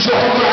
joy.